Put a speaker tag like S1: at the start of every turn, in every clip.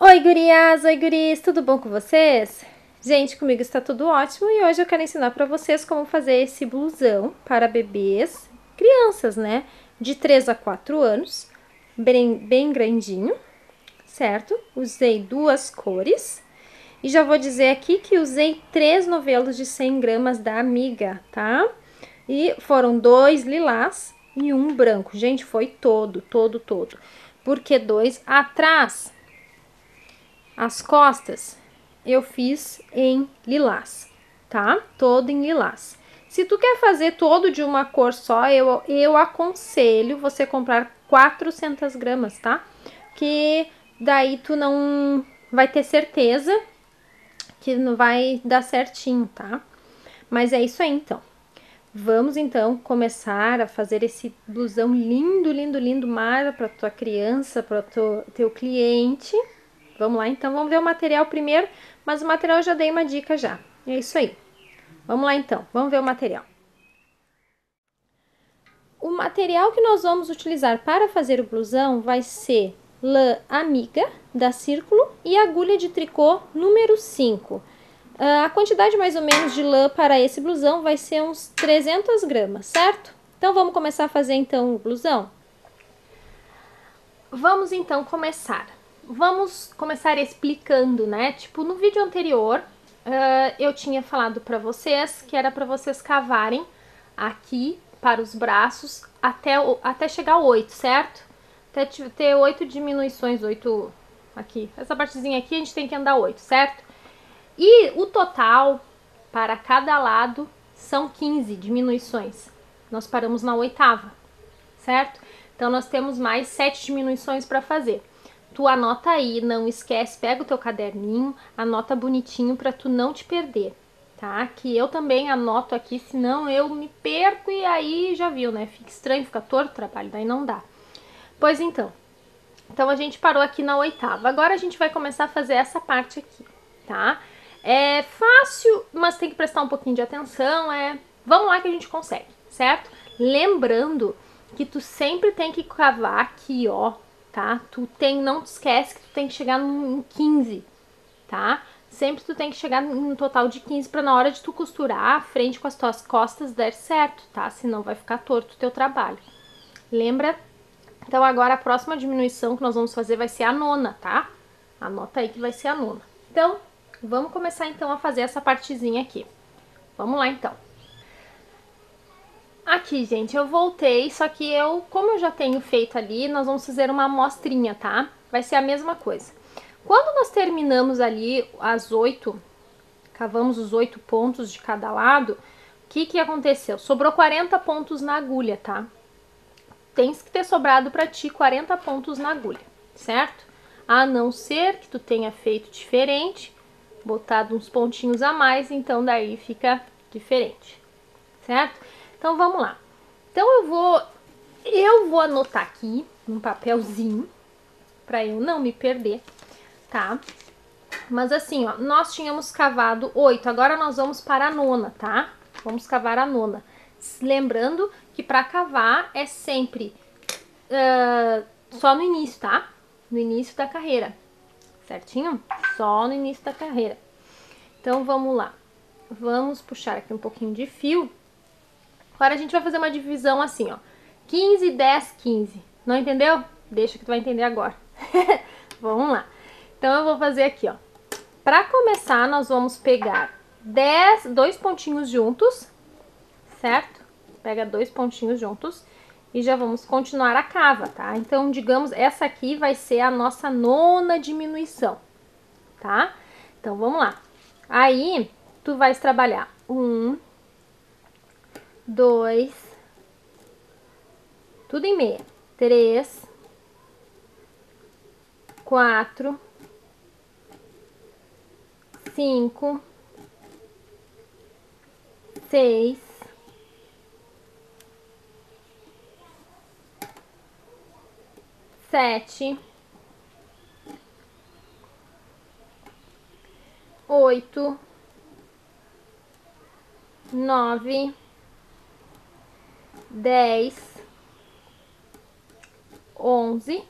S1: Oi, gurias! Oi, guris! Tudo bom com vocês? Gente, comigo está tudo ótimo e hoje eu quero ensinar para vocês como fazer esse blusão para bebês, crianças, né? De 3 a 4 anos, bem, bem grandinho, certo? Usei duas cores e já vou dizer aqui que usei três novelos de 100 gramas da Amiga, tá? E foram dois lilás e um branco. Gente, foi todo, todo, todo. Porque dois atrás as costas eu fiz em lilás, tá? Todo em lilás. Se tu quer fazer todo de uma cor só, eu, eu aconselho você comprar 400 gramas, tá? Que daí tu não vai ter certeza que não vai dar certinho, tá? Mas é isso aí, então. Vamos, então, começar a fazer esse blusão lindo, lindo, lindo, mar para tua criança, para teu cliente, Vamos lá, então, vamos ver o material primeiro, mas o material eu já dei uma dica já. É isso aí. Vamos lá, então, vamos ver o material. O material que nós vamos utilizar para fazer o blusão vai ser lã amiga da Círculo e agulha de tricô número 5. Ah, a quantidade mais ou menos de lã para esse blusão vai ser uns 300 gramas, certo? Então, vamos começar a fazer então o blusão? Vamos então começar vamos começar explicando, né? Tipo, no vídeo anterior, uh, eu tinha falado para vocês que era para vocês cavarem aqui para os braços até, até chegar a 8, certo? Até ter 8 diminuições, 8 aqui. Essa partezinha aqui a gente tem que andar 8, certo? E o total para cada lado são 15 diminuições. Nós paramos na oitava, certo? Então, nós temos mais 7 diminuições para fazer tu anota aí, não esquece, pega o teu caderninho, anota bonitinho para tu não te perder, tá? Que eu também anoto aqui, senão eu me perco e aí já viu, né? Fica estranho, fica torto o trabalho, daí não dá. Pois então, então a gente parou aqui na oitava. Agora a gente vai começar a fazer essa parte aqui, tá? É fácil, mas tem que prestar um pouquinho de atenção, é... Vamos lá que a gente consegue, certo? Lembrando que tu sempre tem que cavar aqui, ó, tá? Tu tem, não te esquece que tu tem que chegar em 15, tá? Sempre tu tem que chegar um total de 15 para na hora de tu costurar a frente com as tuas costas dar certo, tá? Senão vai ficar torto o teu trabalho. Lembra? Então agora a próxima diminuição que nós vamos fazer vai ser a nona, tá? Anota aí que vai ser a nona. Então, vamos começar então a fazer essa partezinha aqui. Vamos lá então. Aqui, gente, eu voltei, só que eu, como eu já tenho feito ali, nós vamos fazer uma amostrinha, tá? Vai ser a mesma coisa. Quando nós terminamos ali as oito, cavamos os oito pontos de cada lado, o que que aconteceu? Sobrou 40 pontos na agulha, tá? Tens que ter sobrado para ti 40 pontos na agulha, certo? A não ser que tu tenha feito diferente, botado uns pontinhos a mais, então daí fica diferente, certo? Então vamos lá. Então eu vou eu vou anotar aqui num papelzinho para eu não me perder, tá? Mas assim, ó, nós tínhamos cavado oito, agora nós vamos para a nona, tá? Vamos cavar a nona. Lembrando que para cavar é sempre uh, só no início, tá? No início da carreira, certinho? Só no início da carreira. Então vamos lá. Vamos puxar aqui um pouquinho de fio Agora a gente vai fazer uma divisão assim, ó. 15, 10, 15. Não entendeu? Deixa que tu vai entender agora. vamos lá. Então eu vou fazer aqui, ó. Pra começar, nós vamos pegar 10, dois pontinhos juntos, certo? Pega dois pontinhos juntos e já vamos continuar a cava, tá? Então, digamos, essa aqui vai ser a nossa nona diminuição, tá? Então, vamos lá. Aí, tu vais trabalhar um, dois, tudo em meia, três, quatro, cinco, seis, sete, oito, nove dez, onze,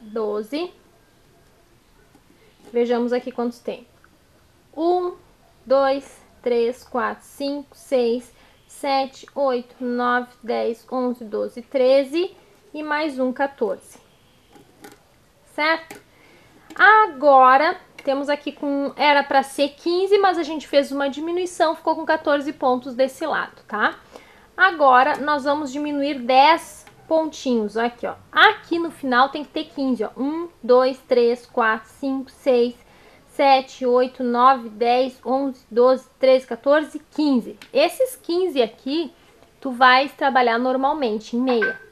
S1: 12. Vejamos aqui quantos tem. 1, 2, 3, 4, 5, 6, 7, 8, 9, 10, 11, 12, 13 e mais um 14. Certo? Agora, temos aqui com... Era para ser 15, mas a gente fez uma diminuição, ficou com 14 pontos desse lado, tá? Agora, nós vamos diminuir 10 pontinhos, aqui, ó. Aqui no final tem que ter 15, ó. 1, 2, 3, 4, 5, 6, 7, 8, 9, 10, 11, 12, 13, 14, 15. Esses 15 aqui, tu vais trabalhar normalmente, em meia.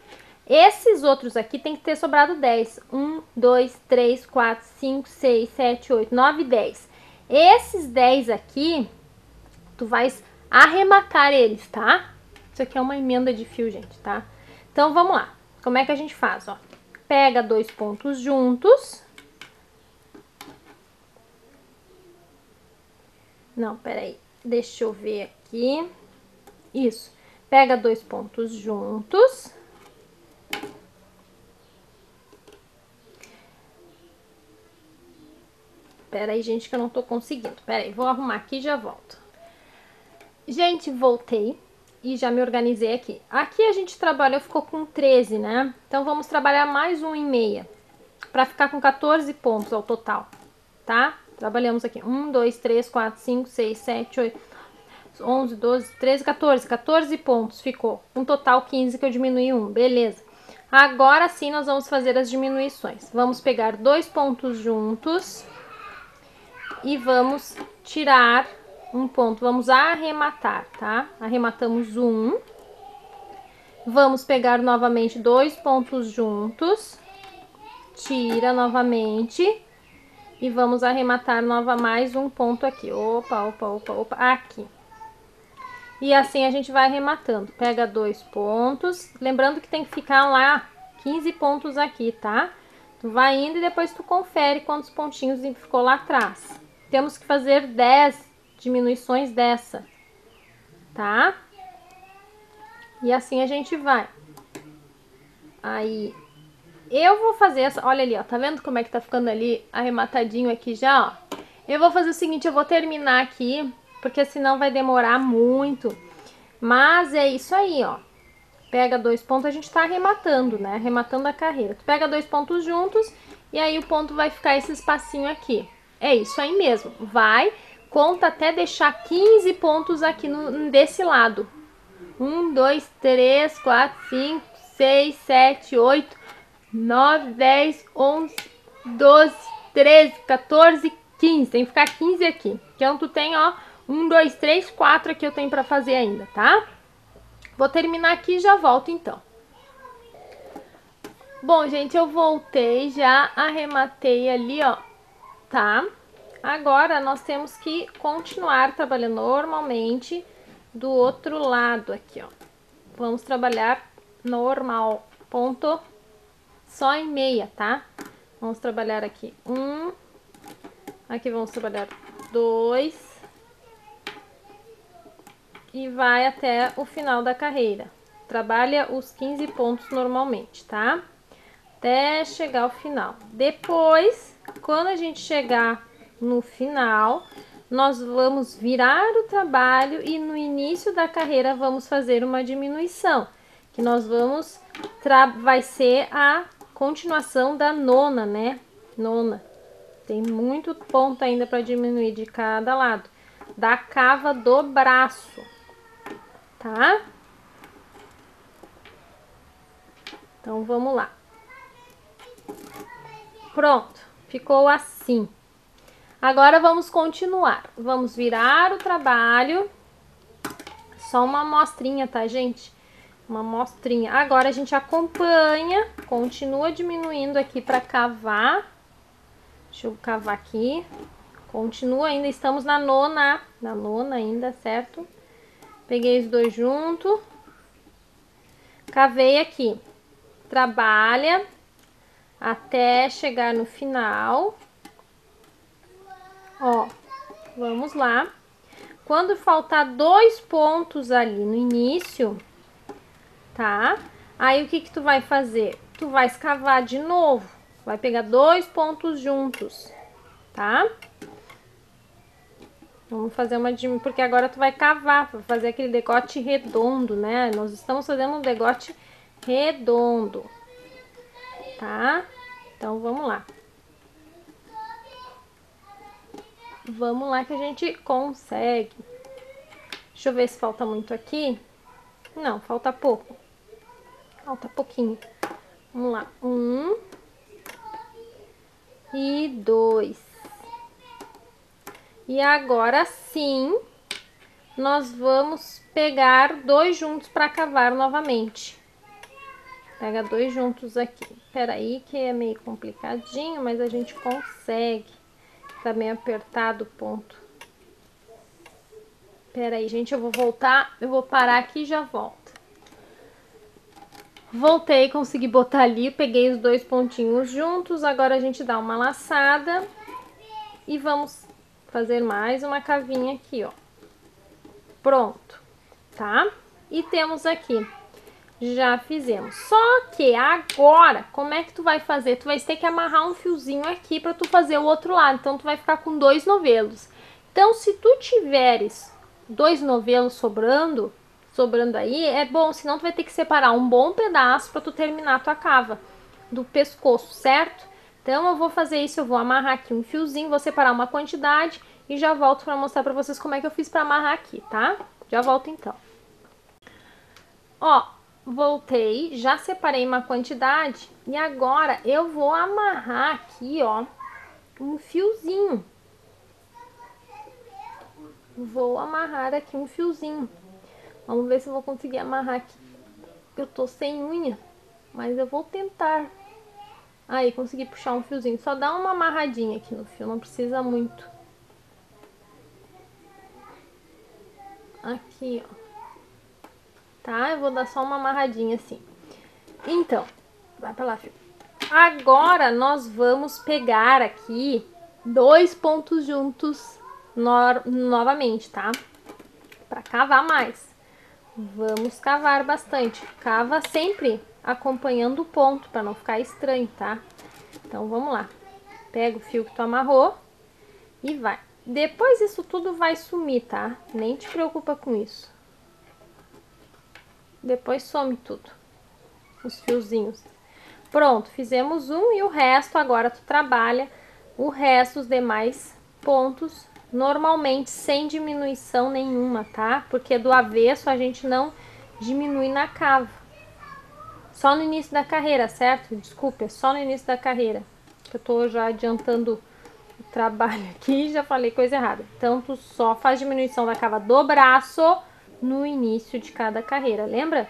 S1: Esses outros aqui tem que ter sobrado 10. 1, 2, 3, 4, 5, 6, 7, 8, 9, 10. Esses 10 aqui, tu vais arrematar eles, tá? Isso aqui é uma emenda de fio, gente, tá? Então, vamos lá. Como é que a gente faz, ó? Pega dois pontos juntos. Não, peraí. Deixa eu ver aqui. Isso. Pega dois pontos juntos. Pera aí, gente, que eu não tô conseguindo. Pera aí, vou arrumar aqui e já volto. Gente, voltei e já me organizei aqui. Aqui a gente trabalhou, ficou com 13, né? Então, vamos trabalhar mais um em meia, para ficar com 14 pontos ao total, tá? Trabalhamos aqui 1, 2, 3, 4, 5, 6, 7, 8, 11, 12, 13, 14. 14 pontos ficou. Um total 15 que eu diminui um, beleza. Agora sim nós vamos fazer as diminuições. Vamos pegar dois pontos juntos e vamos tirar um ponto. Vamos arrematar, tá? Arrematamos um. Vamos pegar novamente dois pontos juntos. Tira novamente. E vamos arrematar nova mais um ponto aqui. Opa, opa, opa, opa. Aqui. E assim a gente vai arrematando. Pega dois pontos. Lembrando que tem que ficar lá 15 pontos aqui, tá? Tu vai indo e depois tu confere quantos pontinhos ficou lá atrás. Temos que fazer 10 diminuições dessa, tá? E assim a gente vai. Aí, eu vou fazer essa... Olha ali, ó, tá vendo como é que tá ficando ali arrematadinho aqui já, ó? Eu vou fazer o seguinte, eu vou terminar aqui, porque senão vai demorar muito. Mas é isso aí, ó. Pega dois pontos, a gente tá arrematando, né? Arrematando a carreira. Tu pega dois pontos juntos e aí o ponto vai ficar esse espacinho aqui. É isso aí mesmo. Vai conta até deixar 15 pontos aqui no, desse lado. 1, 2, 3, 4, 5, 6, 7, 8, 9, 10, 11, 12, 13, 14, 15. Tem que ficar 15 aqui. Então, tu tem, ó, 1, 2, 3, 4 aqui eu tenho pra fazer ainda, tá? Vou terminar aqui e já volto, então. Bom, gente, eu voltei, já arrematei ali, ó, tá? Agora, nós temos que continuar trabalhando normalmente do outro lado aqui, ó. Vamos trabalhar normal, ponto só em meia, tá? Vamos trabalhar aqui um, aqui vamos trabalhar dois, e vai até o final da carreira. Trabalha os 15 pontos normalmente, tá? Até chegar ao final. Depois, quando a gente chegar no final, nós vamos virar o trabalho e no início da carreira vamos fazer uma diminuição, que nós vamos, vai ser a continuação da nona, né? Nona. Tem muito ponto ainda para diminuir de cada lado. Da cava do braço, tá? Então, vamos lá. Pronto, ficou assim. Agora vamos continuar. Vamos virar o trabalho. Só uma amostrinha, tá, gente? Uma amostrinha. Agora a gente acompanha, continua diminuindo aqui para cavar. Deixa eu cavar aqui. Continua ainda, estamos na nona, na nona ainda, certo? Peguei os dois junto. Cavei aqui. Trabalha até chegar no final. Ó, vamos lá. Quando faltar dois pontos ali no início, tá? Aí o que que tu vai fazer? Tu vai escavar de novo, Vai pegar dois pontos juntos, tá? Vamos fazer uma de... Porque agora tu vai cavar, pra fazer aquele decote redondo, né? Nós estamos fazendo um decote redondo, tá? Então, vamos lá. Vamos lá que a gente consegue. Deixa eu ver se falta muito aqui. Não, falta pouco. Falta pouquinho. Vamos lá. Um. E dois. E agora sim, nós vamos pegar dois juntos para cavar novamente. Pega dois juntos aqui. Espera aí que é meio complicadinho, mas a gente consegue. Tá bem apertado o ponto. Espera aí, gente, eu vou voltar. Eu vou parar aqui e já volto. Voltei, consegui botar ali, peguei os dois pontinhos juntos. Agora a gente dá uma laçada e vamos fazer mais uma cavinha aqui, ó. Pronto, tá? E temos aqui, já fizemos. Só que agora, como é que tu vai fazer? Tu vai ter que amarrar um fiozinho aqui para tu fazer o outro lado. Então, tu vai ficar com dois novelos. Então, se tu tiveres dois novelos sobrando, sobrando aí, é bom, senão tu vai ter que separar um bom pedaço para tu terminar a tua cava do pescoço, certo? Então eu vou fazer isso, eu vou amarrar aqui um fiozinho, vou separar uma quantidade e já volto para mostrar para vocês como é que eu fiz para amarrar aqui, tá? Já volto então. Ó, voltei, já separei uma quantidade e agora eu vou amarrar aqui, ó, um fiozinho. Vou amarrar aqui um fiozinho. Vamos ver se eu vou conseguir amarrar aqui. Eu tô sem unha, mas eu vou tentar. Aí, consegui puxar um fiozinho. Só dá uma amarradinha aqui no fio, não precisa muito. Aqui, ó. Tá? Eu vou dar só uma amarradinha assim. Então, vai pra lá, fio. Agora, nós vamos pegar aqui dois pontos juntos no novamente, tá? Pra cavar mais. Vamos cavar bastante. Cava sempre acompanhando o ponto, para não ficar estranho, tá? Então, vamos lá. Pega o fio que tu amarrou e vai. Depois isso tudo vai sumir, tá? Nem te preocupa com isso. Depois some tudo. Os fiozinhos. Pronto, fizemos um e o resto agora tu trabalha o resto, os demais pontos, normalmente sem diminuição nenhuma, tá? Porque do avesso a gente não diminui na cava. Só no início da carreira, certo? Desculpa, é só no início da carreira. Eu tô já adiantando o trabalho aqui já falei coisa errada. Então, tu só faz diminuição da cava do braço no início de cada carreira, lembra?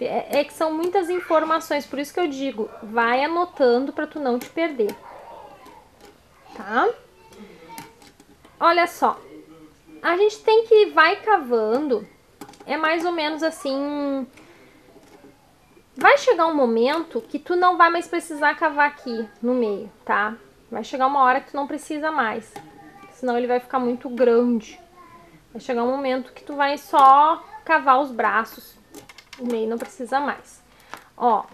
S1: É, é que são muitas informações, por isso que eu digo, vai anotando para tu não te perder. Tá? Olha só, a gente tem que vai cavando, é mais ou menos assim... Vai chegar um momento que tu não vai mais precisar cavar aqui no meio, tá? Vai chegar uma hora que tu não precisa mais, senão ele vai ficar muito grande. Vai chegar um momento que tu vai só cavar os braços, o meio não precisa mais. Ó,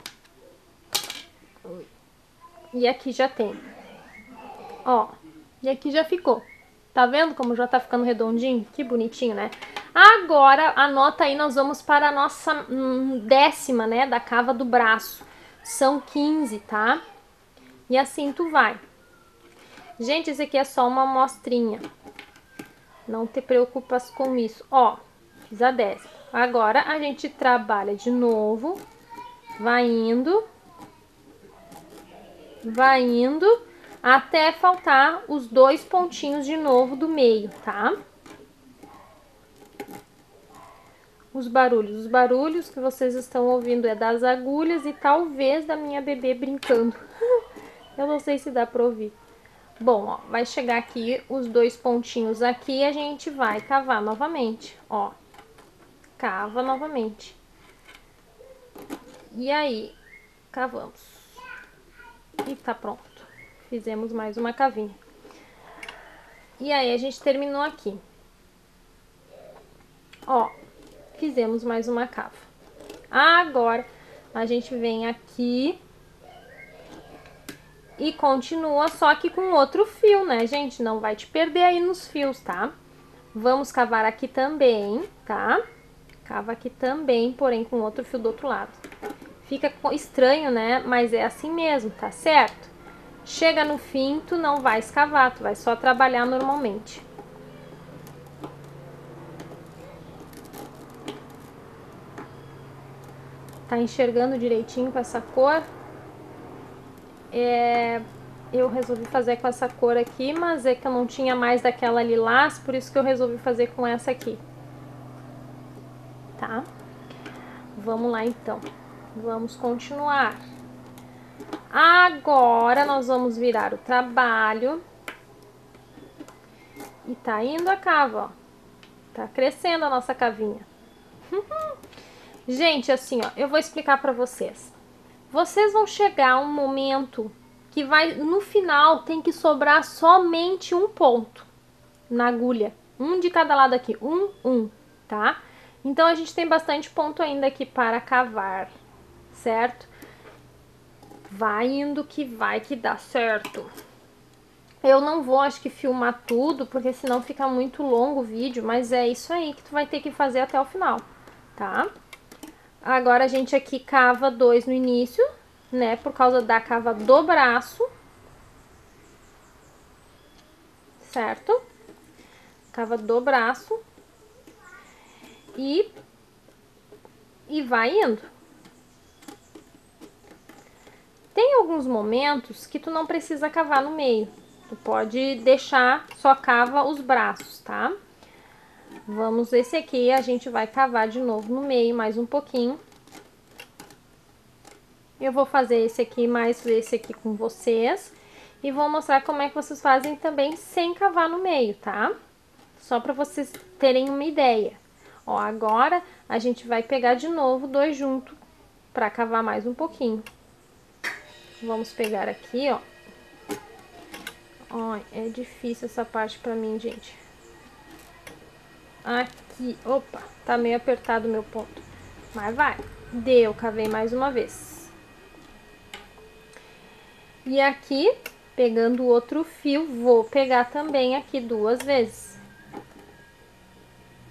S1: e aqui já tem, ó, e aqui já ficou. Tá vendo como já tá ficando redondinho? Que bonitinho, né? Agora, anota aí, nós vamos para a nossa hum, décima, né, da cava do braço. São 15, tá? E assim tu vai. Gente, esse aqui é só uma amostrinha. Não te preocupas com isso. Ó, fiz a décima. Agora, a gente trabalha de novo. Vai indo. Vai indo. Até faltar os dois pontinhos de novo do meio, tá? Os barulhos. Os barulhos que vocês estão ouvindo é das agulhas e talvez da minha bebê brincando. Eu não sei se dá pra ouvir. Bom, ó, vai chegar aqui os dois pontinhos aqui e a gente vai cavar novamente, ó. Cava novamente. E aí, cavamos. E tá pronto. Fizemos mais uma cavinha. E aí, a gente terminou aqui. Ó, fizemos mais uma cava. Agora, a gente vem aqui e continua só que com outro fio, né, gente? Não vai te perder aí nos fios, tá? Vamos cavar aqui também, tá? Cava aqui também, porém com outro fio do outro lado. Fica estranho, né? Mas é assim mesmo, tá certo? Chega no fim, tu não vai escavar, tu vai só trabalhar normalmente. Tá enxergando direitinho com essa cor? É, eu resolvi fazer com essa cor aqui, mas é que eu não tinha mais daquela lilás, por isso que eu resolvi fazer com essa aqui. Tá? Vamos lá então. Vamos continuar. Agora nós vamos virar o trabalho. E tá indo a cava, ó. Tá crescendo a nossa cavinha. Gente, assim, ó, eu vou explicar para vocês. Vocês vão chegar um momento que vai, no final, tem que sobrar somente um ponto na agulha. Um de cada lado aqui, um, um, tá? Então, a gente tem bastante ponto ainda aqui para cavar, certo? Vai indo que vai que dá certo. Eu não vou, acho que, filmar tudo, porque senão fica muito longo o vídeo, mas é isso aí que tu vai ter que fazer até o final, tá? Agora, a gente aqui cava dois no início, né? Por causa da cava do braço. Certo? Cava do braço. E, e vai indo. Tem alguns momentos que tu não precisa cavar no meio. Tu pode deixar, só cava os braços, tá? Vamos, esse aqui a gente vai cavar de novo no meio mais um pouquinho. Eu vou fazer esse aqui mais esse aqui com vocês. E vou mostrar como é que vocês fazem também sem cavar no meio, tá? Só para vocês terem uma ideia. Ó, agora a gente vai pegar de novo dois juntos para cavar mais um pouquinho. Vamos pegar aqui, ó. Ó, é difícil essa parte pra mim, gente. Aqui, opa, tá meio apertado o meu ponto. Mas vai. Deu, cavei mais uma vez. E aqui, pegando o outro fio, vou pegar também aqui duas vezes.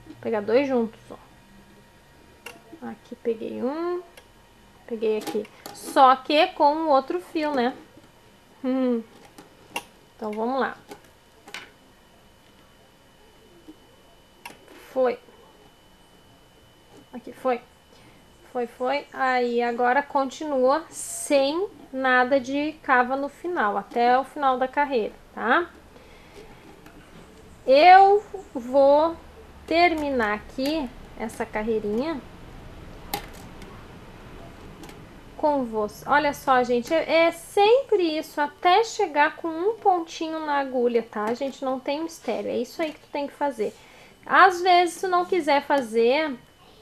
S1: Vou pegar dois juntos, ó. Aqui peguei um, peguei aqui. Só que com o outro fio, né? Hum. Então, vamos lá. Foi. Aqui, foi. Foi, foi. Aí, agora continua sem nada de cava no final, até o final da carreira, tá? Eu vou terminar aqui essa carreirinha com você. Olha só, gente, é, é sempre isso, até chegar com um pontinho na agulha, tá? A gente não tem mistério, é isso aí que tu tem que fazer. Às vezes, se não quiser fazer,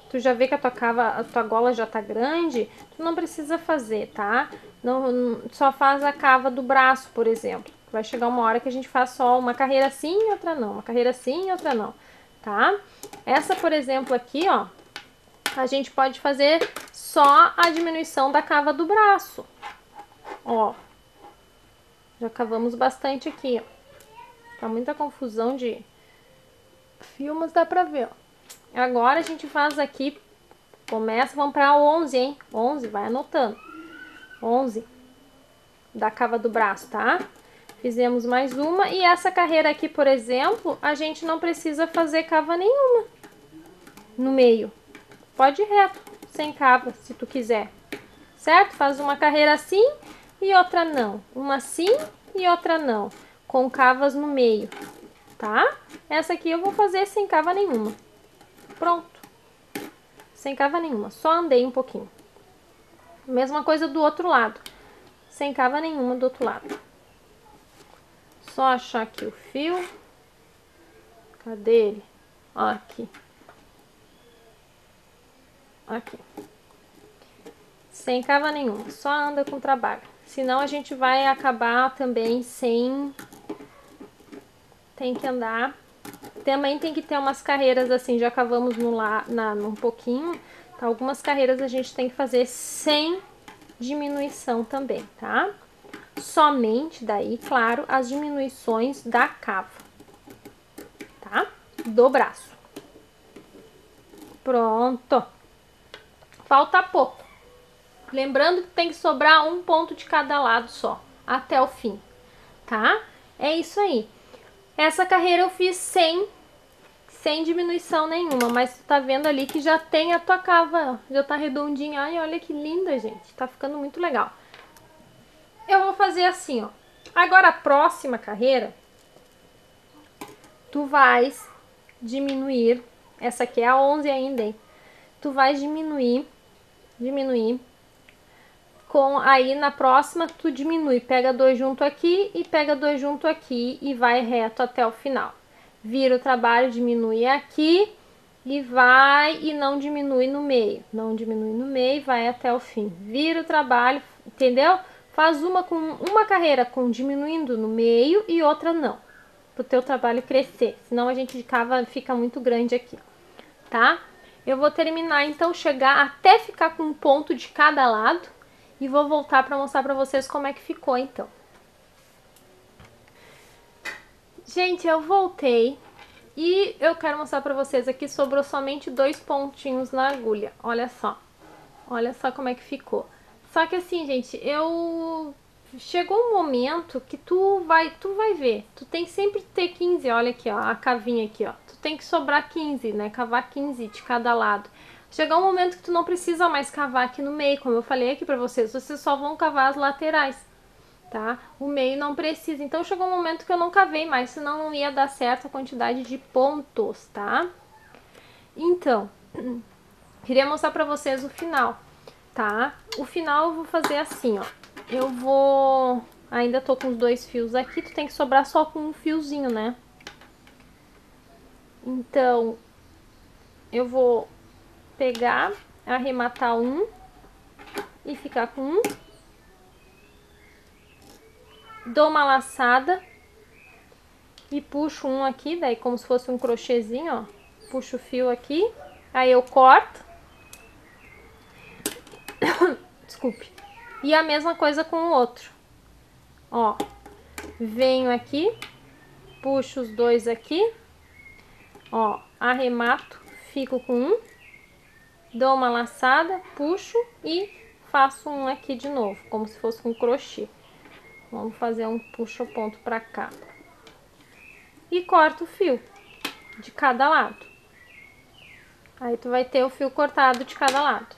S1: tu já vê que a tua cava, a tua gola já tá grande, tu não precisa fazer, tá? Não, só faz a cava do braço, por exemplo. Vai chegar uma hora que a gente faz só uma carreira assim e outra não. Uma carreira assim e outra não, tá? Essa, por exemplo, aqui, ó. A gente pode fazer só a diminuição da cava do braço. Ó. Já cavamos bastante aqui, ó. Tá muita confusão de fio, mas dá pra ver, ó. Agora a gente faz aqui, começa, vamos pra 11, hein? 11, vai anotando. 11 da cava do braço, tá? Fizemos mais uma e essa carreira aqui, por exemplo, a gente não precisa fazer cava nenhuma no meio. Pode ir reto, sem cava, se tu quiser, certo? Faz uma carreira assim e outra não. Uma assim e outra não, com cavas no meio, tá? Essa aqui eu vou fazer sem cava nenhuma. Pronto. Sem cava nenhuma, só andei um pouquinho. Mesma coisa do outro lado. Sem cava nenhuma do outro lado. Só achar aqui o fio. Cadê ele? Ó, aqui. Aqui. Sem cava nenhuma, só anda com trabalho. Senão a gente vai acabar também sem... Tem que andar. Também tem que ter umas carreiras assim, já cavamos no lá, na, num pouquinho Algumas carreiras a gente tem que fazer sem diminuição também, tá? somente daí, claro, as diminuições da cava, tá? Do braço. Pronto. Falta pouco. Lembrando que tem que sobrar um ponto de cada lado só, até o fim, tá? É isso aí. Essa carreira eu fiz sem, sem diminuição nenhuma, mas tu tá vendo ali que já tem a tua cava, já tá redondinha. Ai, olha que linda, gente. Tá ficando muito legal. Eu vou fazer assim, ó. Agora a próxima carreira, tu vais diminuir, essa aqui é a 11 ainda, hein? Tu vais diminuir, diminuir com aí na próxima tu diminui, pega dois junto aqui e pega dois junto aqui e vai reto até o final. Vira o trabalho, diminui aqui e vai e não diminui no meio. Não diminui no meio, vai até o fim. Vira o trabalho, entendeu? Faz uma com uma carreira com diminuindo no meio e outra não. Para o teu trabalho crescer, senão a gente cava fica muito grande aqui, tá? Eu vou terminar então, chegar até ficar com um ponto de cada lado e vou voltar para mostrar para vocês como é que ficou então. Gente, eu voltei e eu quero mostrar para vocês aqui sobrou somente dois pontinhos na agulha. Olha só. Olha só como é que ficou. Só que assim, gente, eu chegou um momento que tu vai, tu vai ver. Tu tem sempre que ter 15, olha aqui, ó, a cavinha aqui, ó. Tu tem que sobrar 15, né? Cavar 15 de cada lado. Chegar um momento que tu não precisa mais cavar aqui no meio, como eu falei aqui pra vocês, vocês só vão cavar as laterais, tá? O meio não precisa. Então chegou um momento que eu não cavei mais, senão não ia dar certo a quantidade de pontos, tá? Então, queria mostrar pra vocês o final, tá? O final eu vou fazer assim, ó. Eu vou... Ainda tô com os dois fios aqui, tu tem que sobrar só com um fiozinho, né? Então, eu vou pegar, arrematar um e ficar com um. Dou uma laçada e puxo um aqui, daí como se fosse um crochêzinho, ó. Puxo o fio aqui, aí eu corto. Desculpe. E a mesma coisa com o outro. Ó, venho aqui, puxo os dois aqui, ó, arremato, fico com um dou uma laçada, puxo e faço um aqui de novo, como se fosse um crochê. Vamos fazer um puxa ponto pra cá. E corto o fio de cada lado. Aí tu vai ter o fio cortado de cada lado.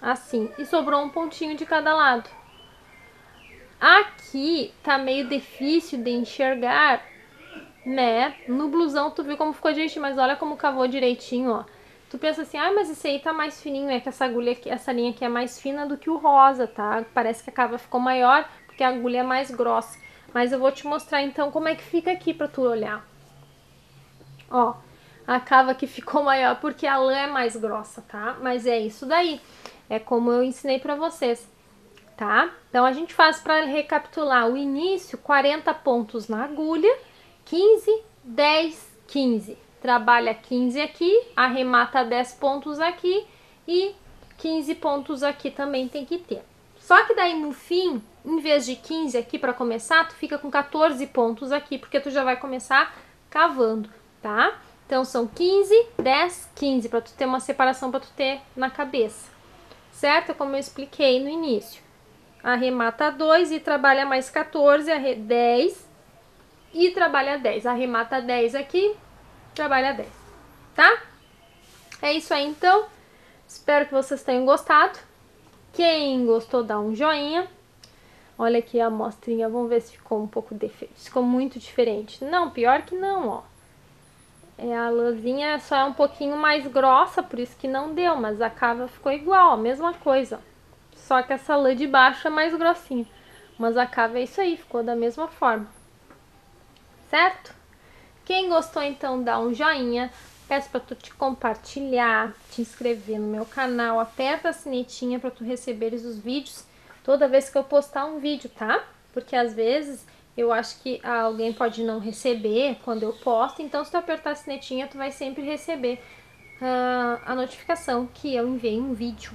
S1: Assim. E sobrou um pontinho de cada lado. Aqui tá meio difícil de enxergar, né? No blusão tu viu como ficou, gente, mas olha como cavou direitinho, ó. Tu pensa assim, ah, mas esse aí tá mais fininho, é que essa agulha aqui, essa linha aqui é mais fina do que o rosa, tá? Parece que a cava ficou maior, porque a agulha é mais grossa. Mas eu vou te mostrar então como é que fica aqui pra tu olhar. Ó, a cava aqui ficou maior porque a lã é mais grossa, tá? Mas é isso daí, é como eu ensinei pra vocês, tá? Então a gente faz pra recapitular o início, 40 pontos na agulha, 15, 10, 15 trabalha 15 aqui, arremata 10 pontos aqui e 15 pontos aqui também tem que ter. Só que daí no fim, em vez de 15 aqui para começar, tu fica com 14 pontos aqui, porque tu já vai começar cavando, tá? Então são 15, 10, 15, para tu ter uma separação para tu ter na cabeça. Certo? Como eu expliquei no início. Arremata 2 e trabalha mais 14, 10 e trabalha 10. Arremata 10 aqui, trabalha 10, tá? É isso aí, então. Espero que vocês tenham gostado. Quem gostou, dá um joinha. Olha aqui a amostrinha, vamos ver se ficou um pouco diferente. Ficou muito diferente. Não, pior que não, ó. É, a lãzinha só é um pouquinho mais grossa, por isso que não deu, mas a cava ficou igual, a mesma coisa. Só que essa lã de baixo é mais grossinha. Mas a cava é isso aí, ficou da mesma forma. Certo? Quem gostou, então, dá um joinha. Peço para tu te compartilhar, te inscrever no meu canal. Aperta a sinetinha para tu receberes os vídeos toda vez que eu postar um vídeo, tá? Porque às vezes eu acho que alguém pode não receber quando eu posto. Então, se tu apertar a sinetinha, tu vai sempre receber uh, a notificação que eu enviei um vídeo,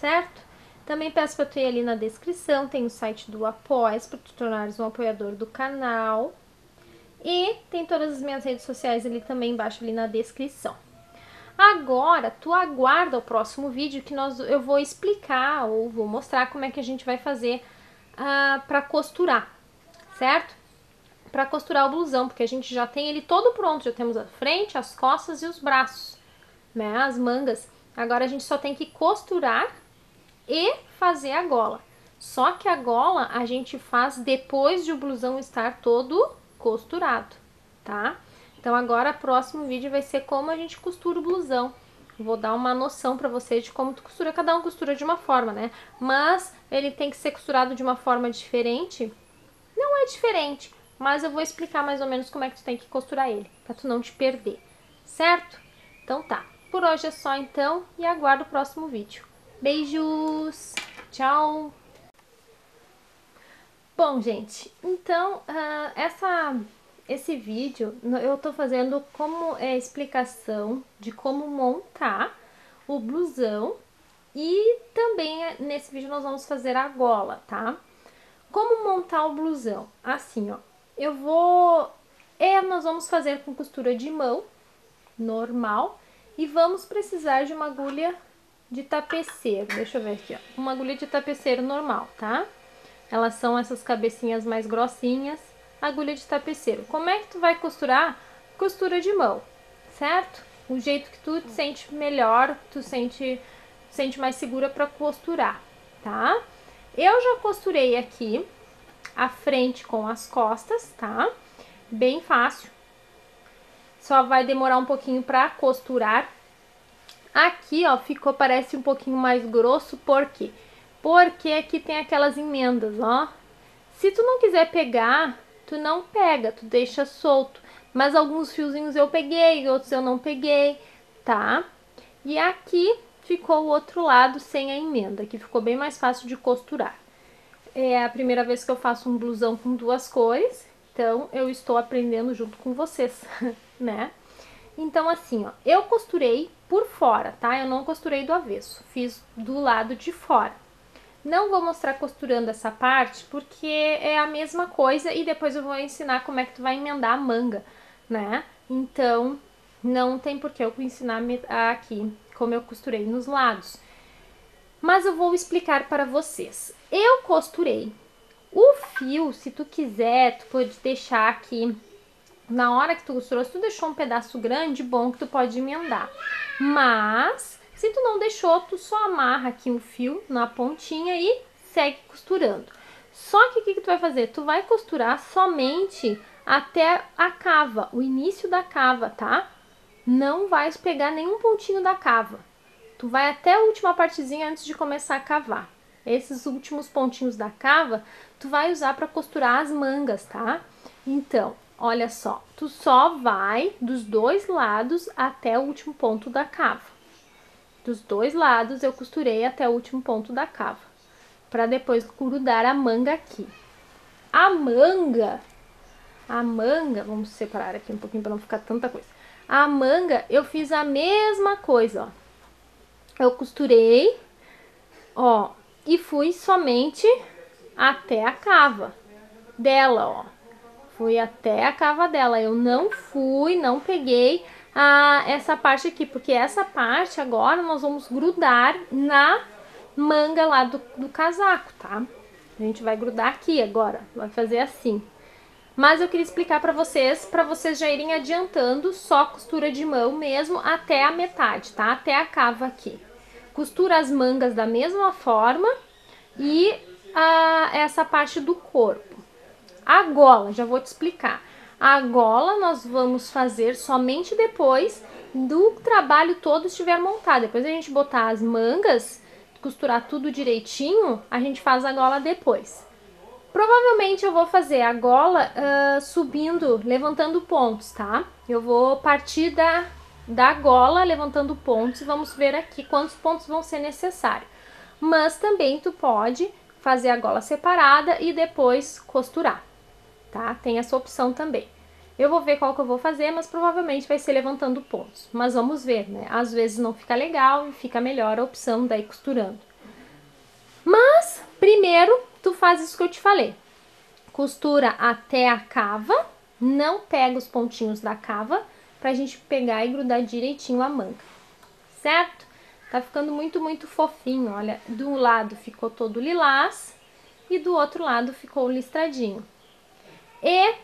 S1: certo? Também peço para tu ir ali na descrição, tem o site do Apoias para tu tornares um apoiador do canal. E tem todas as minhas redes sociais ali também embaixo ali na descrição. Agora, tu aguarda o próximo vídeo que nós, eu vou explicar ou vou mostrar como é que a gente vai fazer uh, ah, para costurar, certo? Para costurar o blusão, porque a gente já tem ele todo pronto, já temos a frente, as costas e os braços, né? As mangas. Agora a gente só tem que costurar e fazer a gola. Só que a gola a gente faz depois de o blusão estar todo costurado, tá? Então agora o próximo vídeo vai ser como a gente costura o blusão. Vou dar uma noção pra vocês de como tu costura, cada um costura de uma forma, né? Mas ele tem que ser costurado de uma forma diferente. Não é diferente, mas eu vou explicar mais ou menos como é que tu tem que costurar ele, pra tu não te perder, certo? Então tá, por hoje é só então e aguardo o próximo vídeo. Beijos! Tchau! Bom, gente, então uh, essa, esse vídeo eu tô fazendo como é explicação de como montar o blusão e também é, nesse vídeo nós vamos fazer a gola, tá? Como montar o blusão? Assim, ó, eu vou... É, nós vamos fazer com costura de mão, normal, e vamos precisar de uma agulha de tapeceiro. Deixa eu ver aqui, ó. Uma agulha de tapeceiro normal, tá? Elas são essas cabecinhas mais grossinhas, agulha de tapeceiro. Como é que tu vai costurar? Costura de mão, certo? O jeito que tu te sente melhor, tu sente, sente mais segura para costurar, tá? Eu já costurei aqui a frente com as costas, tá? Bem fácil. Só vai demorar um pouquinho para costurar, Aqui, ó, ficou, parece um pouquinho mais grosso, por quê? Porque aqui tem aquelas emendas, ó. Se tu não quiser pegar, tu não pega, tu deixa solto. Mas alguns fiozinhos eu peguei, outros eu não peguei, tá? E aqui ficou o outro lado sem a emenda, que ficou bem mais fácil de costurar. É a primeira vez que eu faço um blusão com duas cores, então eu estou aprendendo junto com vocês, né? Então, assim, ó, eu costurei por fora, tá? Eu não costurei do avesso, fiz do lado de fora. Não vou mostrar costurando essa parte, porque é a mesma coisa e depois eu vou ensinar como é que tu vai emendar a manga, né? Então, não tem por que eu ensinar aqui como eu costurei nos lados. Mas eu vou explicar para vocês. Eu costurei o fio, se tu quiser, tu pode deixar aqui na hora que tu costurou, se tu deixou um pedaço grande, bom que tu pode emendar. Mas, se tu não deixou, tu só amarra aqui o fio na pontinha e segue costurando. Só que o que, que tu vai fazer? Tu vai costurar somente até a cava, o início da cava, tá? Não vai pegar nenhum pontinho da cava. Tu vai até a última partezinha antes de começar a cavar. Esses últimos pontinhos da cava, tu vai usar para costurar as mangas, tá? Então, Olha só, tu só vai dos dois lados até o último ponto da cava. Dos dois lados eu costurei até o último ponto da cava, para depois grudar a manga aqui. A manga, a manga, vamos separar aqui um pouquinho para não ficar tanta coisa. A manga eu fiz a mesma coisa, ó. Eu costurei, ó, e fui somente até a cava dela, ó. Fui até a cava dela. Eu não fui, não peguei essa parte aqui, porque essa parte agora nós vamos grudar na manga lá do, do casaco, tá? A gente vai grudar aqui agora, vai fazer assim. Mas eu queria explicar para vocês, para vocês já irem adiantando só costura de mão mesmo até a metade, tá? Até a cava aqui. Costura as mangas da mesma forma e a, essa parte do corpo. A gola, já vou te explicar. A gola nós vamos fazer somente depois do trabalho todo estiver montado. Depois a gente botar as mangas, costurar tudo direitinho, a gente faz a gola depois. Provavelmente eu vou fazer a gola uh, subindo, levantando pontos, tá? Eu vou partir da, da gola levantando pontos e vamos ver aqui quantos pontos vão ser necessários. Mas também tu pode fazer a gola separada e depois costurar tá? Tem essa opção também. Eu vou ver qual que eu vou fazer, mas provavelmente vai ser levantando pontos. Mas vamos ver, né? Às vezes não fica legal e fica melhor a opção daí costurando. Mas, primeiro, tu faz isso que eu te falei. Costura até a cava, não pega os pontinhos da cava, pra gente pegar e grudar direitinho a manga, certo? Tá ficando muito, muito fofinho, olha, do lado ficou todo lilás e do outro lado ficou listradinho. E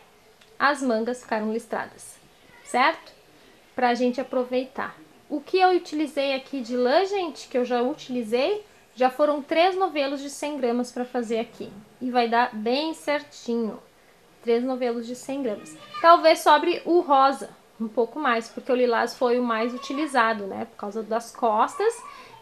S1: as mangas ficaram listradas, certo? Pra gente aproveitar. O que eu utilizei aqui de lã, gente, que eu já utilizei, já foram três novelos de 100 gramas para fazer aqui. E vai dar bem certinho. Três novelos de 100 gramas. Talvez sobre o rosa, um pouco mais, porque o lilás foi o mais utilizado, né? Por causa das costas.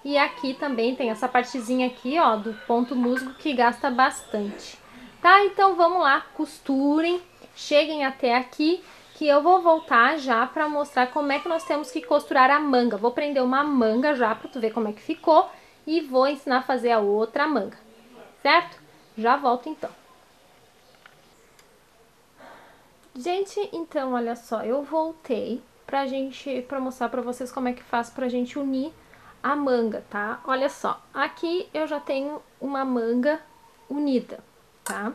S1: E aqui também tem essa partezinha aqui, ó, do ponto musgo que gasta bastante. Tá? Então vamos lá, costurem, cheguem até aqui que eu vou voltar já para mostrar como é que nós temos que costurar a manga. Vou prender uma manga já para tu ver como é que ficou e vou ensinar a fazer a outra manga, certo? Já volto então. Gente, então olha só, eu voltei pra gente, pra mostrar pra vocês como é que faz pra gente unir a manga, tá? Olha só, aqui eu já tenho uma manga unida, tá?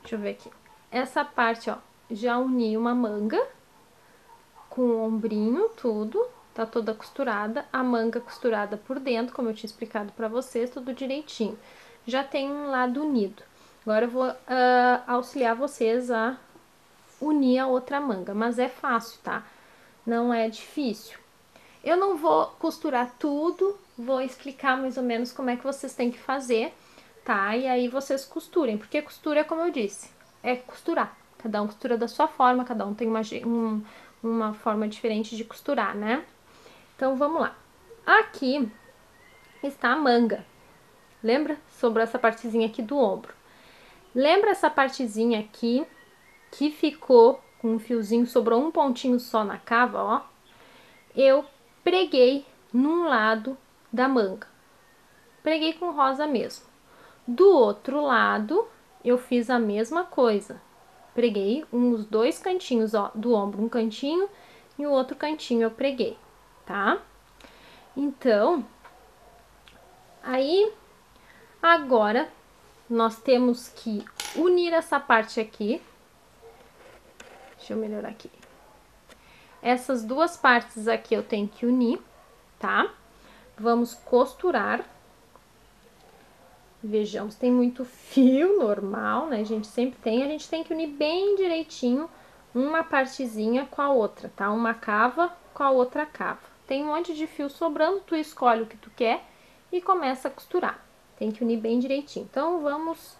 S1: Deixa eu ver aqui. Essa parte, ó, já uni uma manga com o ombrinho, tudo, tá toda costurada, a manga costurada por dentro, como eu tinha explicado pra vocês, tudo direitinho. Já tem um lado unido. Agora eu vou uh, auxiliar vocês a unir a outra manga, mas é fácil, tá? Não é difícil. Eu não vou costurar tudo, vou explicar mais ou menos como é que vocês têm que fazer, tá? E aí vocês costurem, porque costura, como eu disse, é costurar. Cada um costura da sua forma, cada um tem uma, um, uma forma diferente de costurar, né? Então, vamos lá. Aqui está a manga. Lembra? Sobrou essa partezinha aqui do ombro. Lembra essa partezinha aqui que ficou com um fiozinho, sobrou um pontinho só na cava, ó. Eu preguei num lado da manga. Preguei com rosa mesmo. Do outro lado, eu fiz a mesma coisa preguei uns dois cantinhos, ó, do ombro, um cantinho e o outro cantinho eu preguei, tá? Então, aí, agora, nós temos que unir essa parte aqui. Deixa eu melhorar aqui. Essas duas partes aqui eu tenho que unir, tá? Vamos costurar. Vejamos, tem muito fio normal, né? A gente sempre tem. A gente tem que unir bem direitinho uma partezinha com a outra, tá? Uma cava com a outra cava. Tem um monte de fio sobrando, tu escolhe o que tu quer e começa a costurar. Tem que unir bem direitinho. Então, vamos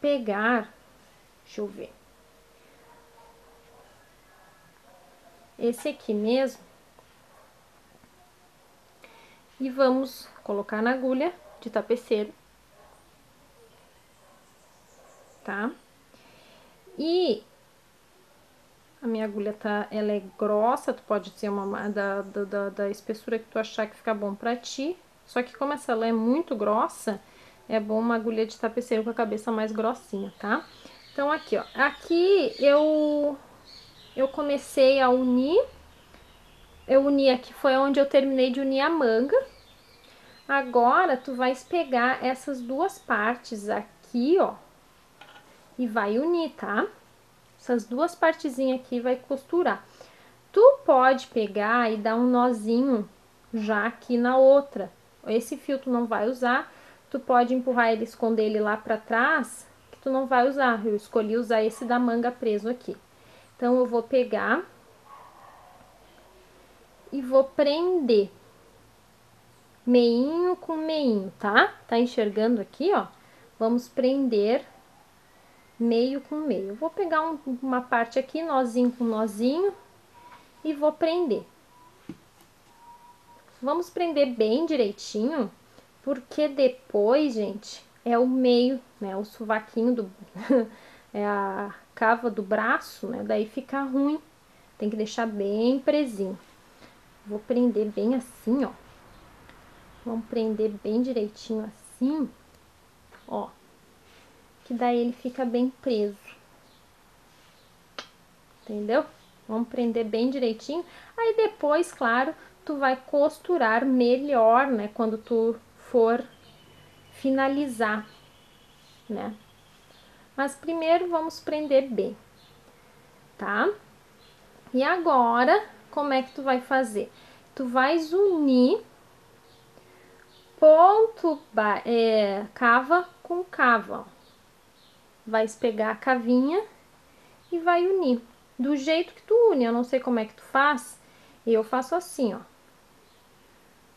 S1: pegar, deixa eu ver. Esse aqui mesmo. E vamos colocar na agulha de tapeceiro tá? E a minha agulha tá, ela é grossa, tu pode ser uma da, da, da espessura que tu achar que fica bom pra ti. Só que como essa lã é muito grossa, é bom uma agulha de tapeceiro com a cabeça mais grossinha, tá? Então, aqui, ó. Aqui eu, eu comecei a unir. Eu uni aqui, foi onde eu terminei de unir a manga. Agora, tu vais pegar essas duas partes aqui, ó e vai unir, tá? Essas duas partezinhas aqui vai costurar. Tu pode pegar e dar um nozinho já aqui na outra. Esse fio tu não vai usar, tu pode empurrar ele, esconder ele lá pra trás, que tu não vai usar. Eu escolhi usar esse da manga preso aqui. Então, eu vou pegar e vou prender meinho com meinho, tá? Tá enxergando aqui, ó? Vamos prender meio com meio. vou pegar um, uma parte aqui, nozinho com nozinho, e vou prender. Vamos prender bem direitinho, porque depois, gente, é o meio, né, o sovaquinho do... é a cava do braço, né, daí fica ruim. Tem que deixar bem presinho. Vou prender bem assim, ó. Vamos prender bem direitinho assim, ó que daí ele fica bem preso. Entendeu? Vamos prender bem direitinho. Aí depois, claro, tu vai costurar melhor, né? Quando tu for finalizar, né? Mas primeiro vamos prender bem, tá? E agora, como é que tu vai fazer? Tu vais unir ponto, é, cava com cava, ó. Vais pegar a cavinha e vai unir. Do jeito que tu une, eu não sei como é que tu faz, eu faço assim, ó.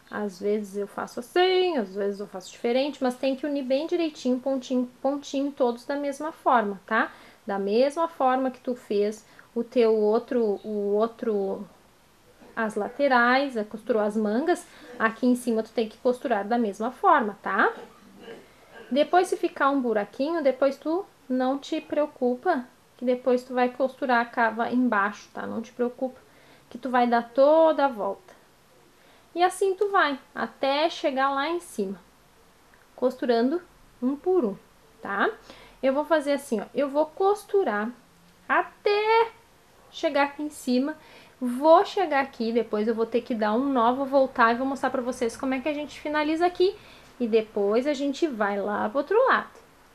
S1: Às vezes eu faço assim, às vezes eu faço diferente, mas tem que unir bem direitinho, pontinho, pontinho, todos da mesma forma, tá? Da mesma forma que tu fez o teu outro, o outro, as laterais, costurou as mangas, aqui em cima tu tem que costurar da mesma forma, tá? Depois se ficar um buraquinho, depois tu não te preocupa, que depois tu vai costurar a cava embaixo, tá? Não te preocupa, que tu vai dar toda a volta. E assim tu vai, até chegar lá em cima, costurando um por um, tá? Eu vou fazer assim, ó, eu vou costurar até chegar aqui em cima, vou chegar aqui, depois eu vou ter que dar um nó, vou voltar e vou mostrar pra vocês como é que a gente finaliza aqui. E depois a gente vai lá pro outro lado.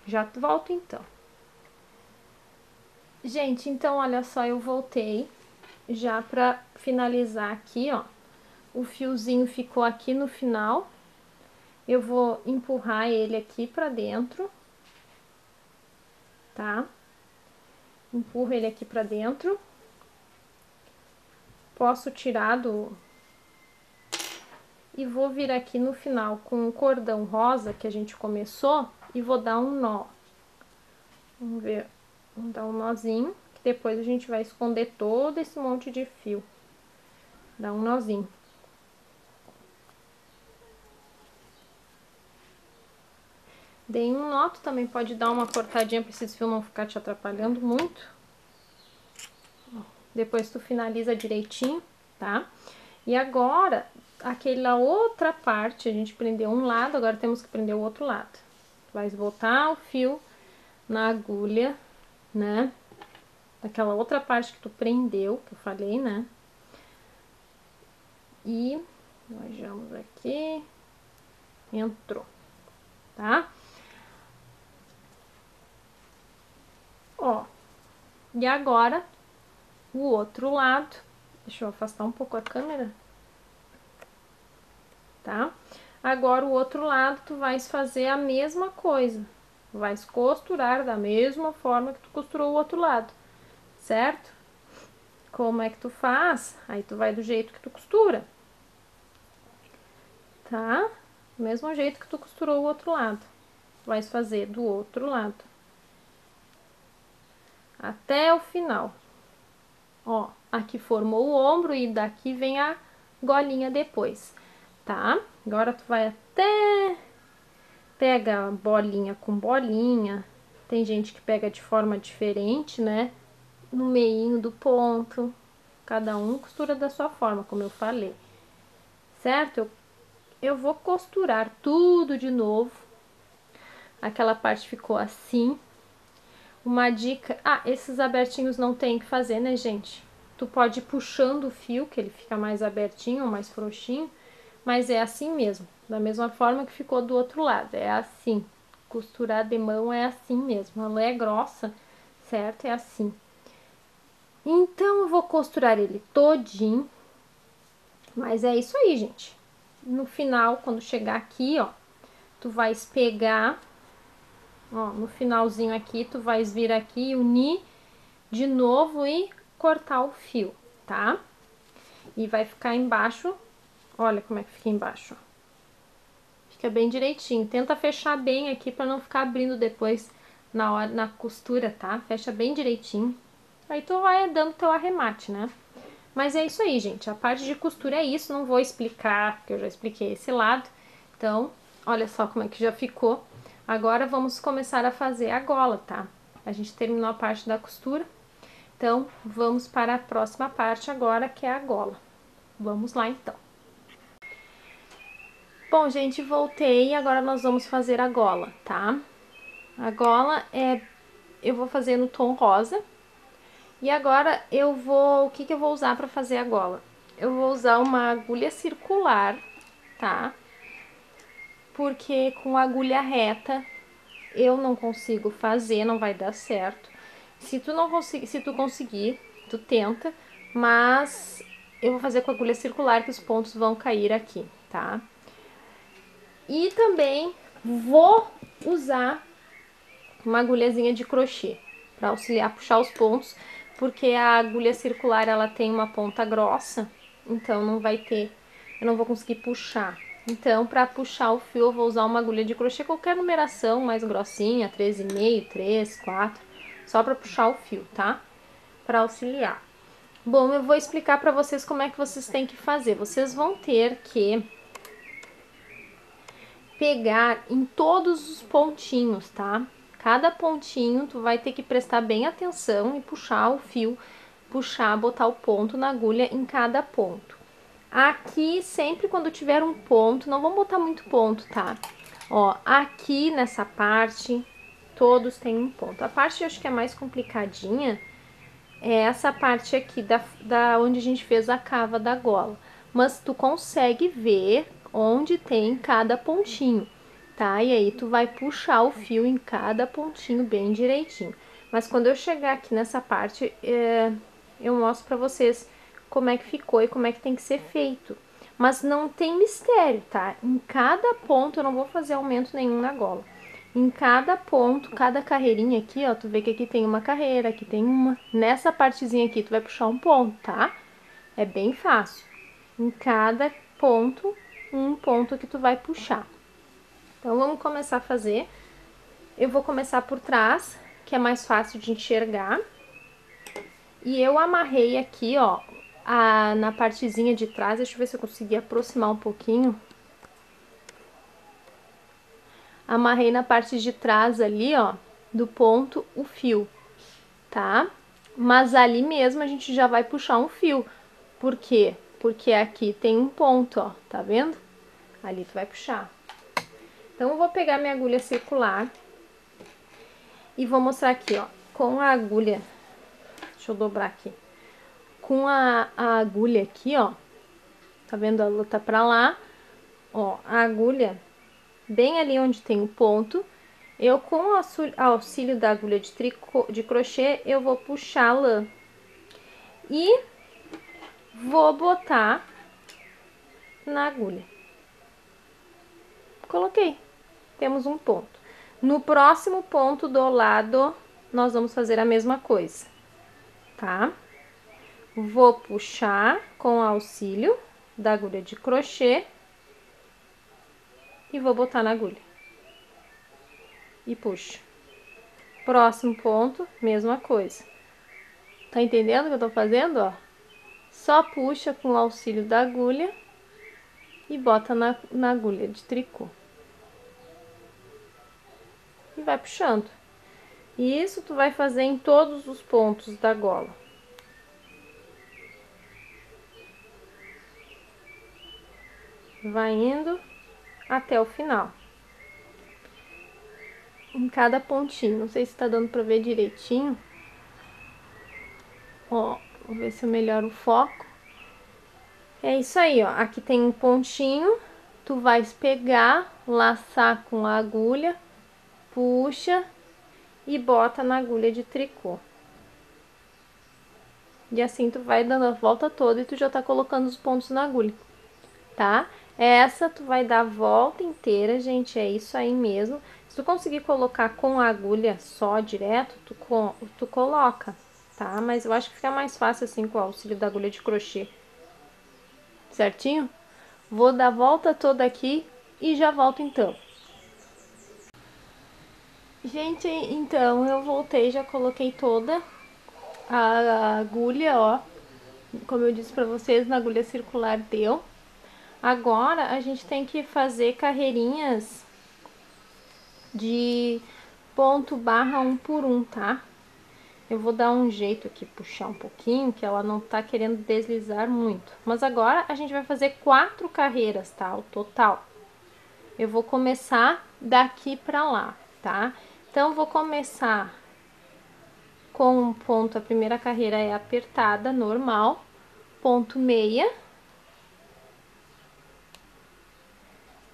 S1: Já volto então. Gente, então olha só, eu voltei já pra finalizar aqui, ó o fiozinho ficou aqui no final. Eu vou empurrar ele aqui pra dentro, tá? Empurro ele aqui pra dentro. Posso tirar do... E vou vir aqui no final com o cordão rosa que a gente começou e vou dar um nó. Vamos ver, vamos dar um nozinho, que depois a gente vai esconder todo esse monte de fio. Dá um nozinho. Dei um nó, tu também pode dar uma cortadinha para esse fio não ficar te atrapalhando muito. Depois tu finaliza direitinho, tá? E agora, aquela outra parte, a gente prendeu um lado, agora temos que prender o outro lado. Vai botar o fio na agulha, né? Daquela outra parte que tu prendeu, que eu falei, né? E nós vamos aqui, entrou, tá? Ó, e agora, o outro lado, deixa eu afastar um pouco a câmera, tá? Agora, o outro lado, tu vais fazer a mesma coisa, vais costurar da mesma forma que tu costurou o outro lado, certo? Como é que tu faz? Aí, tu vai do jeito que tu costura, tá? Do mesmo jeito que tu costurou o outro lado, vais fazer do outro lado até o final. Ó, aqui formou o ombro e daqui vem a golinha depois, tá? Agora tu vai até pega bolinha com bolinha. Tem gente que pega de forma diferente, né? No meio do ponto. Cada um costura da sua forma, como eu falei. Certo? Eu, eu vou costurar tudo de novo. Aquela parte ficou assim, uma dica... Ah, esses abertinhos não tem que fazer, né, gente? Tu pode ir puxando o fio, que ele fica mais abertinho, mais frouxinho, mas é assim mesmo. Da mesma forma que ficou do outro lado, é assim. Costurar de mão é assim mesmo. A lã é grossa, certo? É assim. Então, eu vou costurar ele todinho. Mas é isso aí, gente. No final, quando chegar aqui, ó, tu vais pegar Ó, no finalzinho aqui, tu vais vir aqui, unir de novo e cortar o fio, tá? E vai ficar embaixo, olha como é que fica embaixo, ó. Fica bem direitinho. Tenta fechar bem aqui para não ficar abrindo depois na hora na costura, tá? Fecha bem direitinho. Aí tu vai dando teu arremate, né? Mas é isso aí, gente. A parte de costura é isso. Não vou explicar, porque eu já expliquei esse lado. Então, olha só como é que já ficou. Agora vamos começar a fazer a gola, tá? A gente terminou a parte da costura, então vamos para a próxima parte agora, que é a gola. Vamos lá, então. Bom, gente, voltei agora nós vamos fazer a gola, tá? A gola é... eu vou fazer no tom rosa. E agora eu vou... o que que eu vou usar para fazer a gola? Eu vou usar uma agulha circular, tá? porque com agulha reta eu não consigo fazer, não vai dar certo. Se tu não conseguir, se tu conseguir, tu tenta, mas eu vou fazer com agulha circular que os pontos vão cair aqui, tá? E também vou usar uma agulhazinha de crochê para auxiliar a puxar os pontos, porque a agulha circular ela tem uma ponta grossa, então não vai ter, eu não vou conseguir puxar. Então, para puxar o fio, eu vou usar uma agulha de crochê, qualquer numeração mais grossinha, 13,5, 3, 4, só para puxar o fio, tá? Para auxiliar. Bom, eu vou explicar para vocês como é que vocês têm que fazer. Vocês vão ter que pegar em todos os pontinhos, tá? Cada pontinho tu vai ter que prestar bem atenção e puxar o fio, puxar, botar o ponto na agulha em cada ponto. Aqui, sempre quando tiver um ponto, não vamos botar muito ponto, tá? Ó, aqui nessa parte, todos têm um ponto. A parte eu acho que é mais complicadinha é essa parte aqui da, da onde a gente fez a cava da gola. Mas tu consegue ver onde tem cada pontinho, tá? E aí tu vai puxar o fio em cada pontinho bem direitinho. Mas quando eu chegar aqui nessa parte, é, eu mostro pra vocês como é que ficou e como é que tem que ser feito. Mas não tem mistério, tá? Em cada ponto eu não vou fazer aumento nenhum na gola. Em cada ponto, cada carreirinha aqui, ó, tu vê que aqui tem uma carreira, aqui tem uma. Nessa partezinha aqui tu vai puxar um ponto, tá? É bem fácil. Em cada ponto, um ponto que tu vai puxar. Então, vamos começar a fazer. Eu vou começar por trás, que é mais fácil de enxergar. E eu amarrei aqui, ó, a, na partezinha de trás, deixa eu ver se eu consegui aproximar um pouquinho. Amarrei na parte de trás ali, ó, do ponto, o fio, tá? Mas ali mesmo a gente já vai puxar um fio. Por quê? Porque aqui tem um ponto, ó, tá vendo? Ali tu vai puxar. Então, eu vou pegar minha agulha circular e vou mostrar aqui, ó, com a agulha, deixa eu dobrar aqui, com a, a agulha aqui, ó, tá vendo? A luta pra lá, ó, a agulha bem ali onde tem o ponto, eu com o auxílio da agulha de, tricô, de crochê, eu vou puxar a lã. E vou botar na agulha. Coloquei, temos um ponto. No próximo ponto do lado, nós vamos fazer a mesma coisa, tá? Vou puxar com o auxílio da agulha de crochê e vou botar na agulha. E puxo. Próximo ponto, mesma coisa. Tá entendendo o que eu tô fazendo, ó? Só puxa com o auxílio da agulha e bota na, na agulha de tricô. E vai puxando. E isso tu vai fazer em todos os pontos da gola. vai indo até o final. Em cada pontinho, não sei se tá dando pra ver direitinho. Ó, vou ver se eu melhoro o foco. É isso aí, ó, aqui tem um pontinho, tu vai pegar, laçar com a agulha, puxa e bota na agulha de tricô. E assim tu vai dando a volta toda e tu já tá colocando os pontos na agulha, tá? Essa tu vai dar a volta inteira, gente, é isso aí mesmo. Se tu conseguir colocar com a agulha só direto, tu, tu coloca, tá? Mas eu acho que fica mais fácil assim com o auxílio da agulha de crochê. Certinho? Vou dar a volta toda aqui e já volto então. Gente, então eu voltei, já coloquei toda a agulha, ó. Como eu disse pra vocês, na agulha circular deu. Agora, a gente tem que fazer carreirinhas de ponto barra um por um, tá? Eu vou dar um jeito aqui, puxar um pouquinho, que ela não tá querendo deslizar muito. Mas agora, a gente vai fazer quatro carreiras, tá? O total. Eu vou começar daqui pra lá, tá? Então, vou começar com um ponto, a primeira carreira é apertada, normal, ponto meia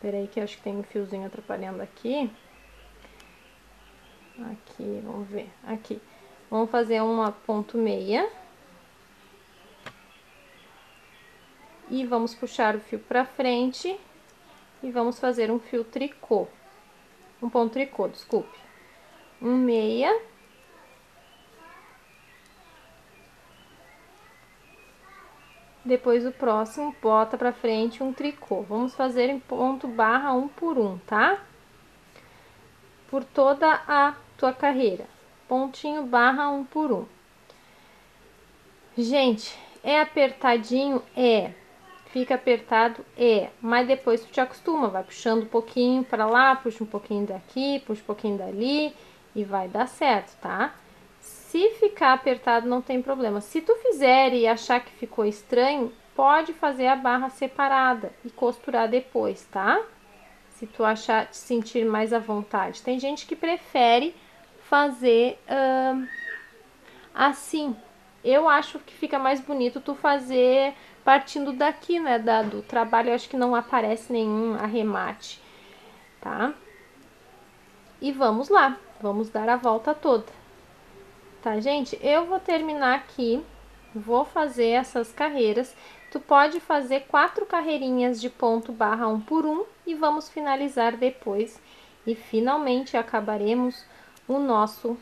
S1: Peraí que eu acho que tem um fiozinho atrapalhando aqui. Aqui, vamos ver, aqui. Vamos fazer uma ponto meia. E vamos puxar o fio pra frente e vamos fazer um fio tricô. Um ponto tricô, desculpe. Um meia. Depois o próximo, bota pra frente um tricô. Vamos fazer em ponto barra um por um, tá? Por toda a tua carreira. Pontinho barra um por um. Gente, é apertadinho? É. Fica apertado? É. Mas depois tu te acostuma, vai puxando um pouquinho para lá, puxa um pouquinho daqui, puxa um pouquinho dali e vai dar certo, tá? Se ficar apertado, não tem problema. Se tu fizer e achar que ficou estranho, pode fazer a barra separada e costurar depois, tá? Se tu achar, sentir mais à vontade. Tem gente que prefere fazer uh, assim. Eu acho que fica mais bonito tu fazer partindo daqui, né, da, do trabalho. Eu acho que não aparece nenhum arremate, tá? E vamos lá, vamos dar a volta toda. Tá, gente? Eu vou terminar aqui, vou fazer essas carreiras. Tu pode fazer quatro carreirinhas de ponto barra um por um e vamos finalizar depois. E finalmente acabaremos o nosso